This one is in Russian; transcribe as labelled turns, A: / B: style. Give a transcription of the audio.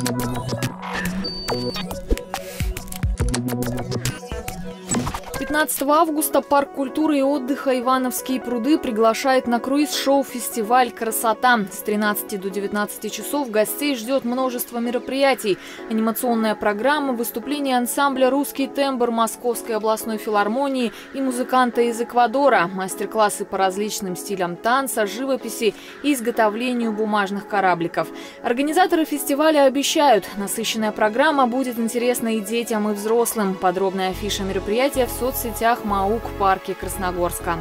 A: Thank you. 15 августа парк культуры и отдыха «Ивановские пруды» приглашает на круиз-шоу-фестиваль «Красота». С 13 до 19 часов гостей ждет множество мероприятий. Анимационная программа, выступление ансамбля «Русский тембр» Московской областной филармонии и музыканта из Эквадора, мастер-классы по различным стилям танца, живописи и изготовлению бумажных корабликов. Организаторы фестиваля обещают, насыщенная программа будет интересна и детям, и взрослым. Подробная афиша мероприятия в соцсетях «Маук» в парке Красногорска.